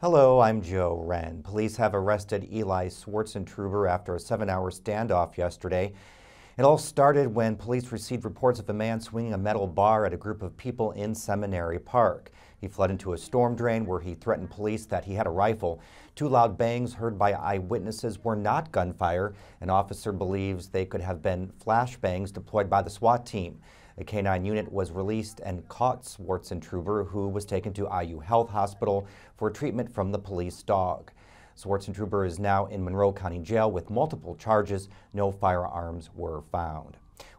Hello, I'm Joe Hren. Police have arrested Eli Swartzentruber after a seven-hour standoff yesterday. It all started when police received reports of a man swinging a metal bar at a group of people in Seminary Park. He fled into a storm drain where he threatened police that he had a rifle. Two loud bangs heard by eyewitnesses were not gunfire. An officer believes they could have been flashbangs deployed by the SWAT team. A canine unit was released and caught Swartz Swartzentruber, who was taken to IU Health Hospital for treatment from the police dog. Swartzentruber is now in Monroe County Jail with multiple charges. No firearms were found.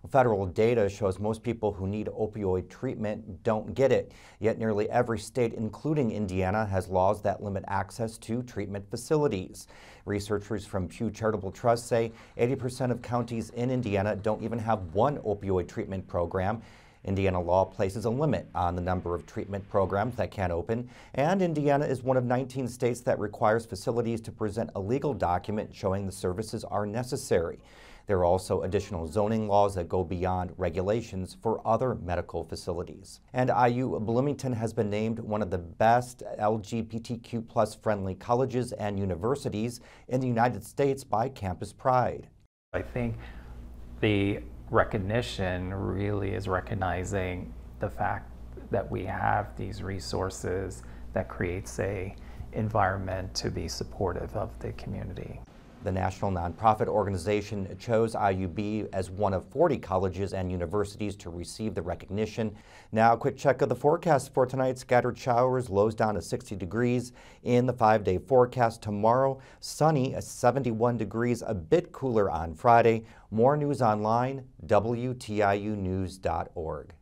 Federal data shows most people who need opioid treatment don't get it. Yet nearly every state, including Indiana, has laws that limit access to treatment facilities. Researchers from Pew Charitable Trust say 80% of counties in Indiana don't even have one opioid treatment program. Indiana law places a limit on the number of treatment programs that can open, and Indiana is one of 19 states that requires facilities to present a legal document showing the services are necessary. There are also additional zoning laws that go beyond regulations for other medical facilities. And IU Bloomington has been named one of the best LGBTQ plus friendly colleges and universities in the United States by Campus Pride. I think the recognition really is recognizing the fact that we have these resources that creates a environment to be supportive of the community. The national nonprofit organization chose IUB as one of 40 colleges and universities to receive the recognition. Now, a quick check of the forecast for tonight. Scattered showers, lows down to 60 degrees in the five day forecast. Tomorrow, sunny at 71 degrees, a bit cooler on Friday. More news online, WTIUnews.org.